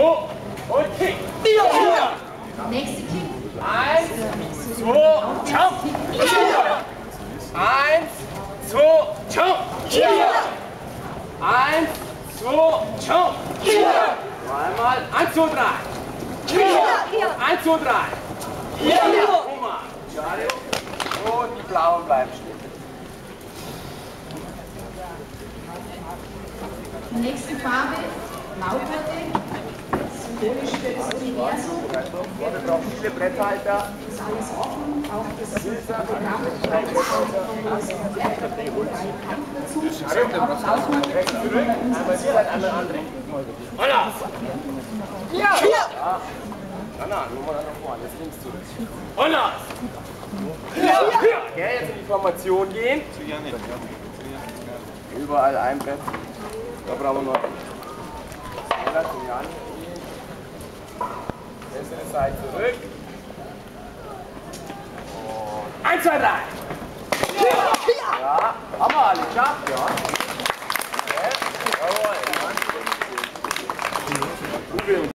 und Kick. Vier. Nächste Kick. Eins, zwei, jump. Eins, zwei, jump. Eins, zwei, jump. Zweimal. Eins, zwei, drei. Eins, zwei, drei. Oma. Und die blauen bleiben stehen. Nächste Farbe. Maulbeere. Das Universum. Wir brauchen viele Bretthalter. ist alles offen, auch das Programm! Ja! ja. Na, na, nur mal nach vorne, jetzt links zurück. Holla! Ja! Okay, jetzt in die Formation gehen. Überall ein Brett. Da brauchen wir noch. Schneller zu Jan. Bessere Zeit zurück. Und 1, 2, 3. Ja, ja. haben wir alle geschafft, ja. Yes. Jawohl.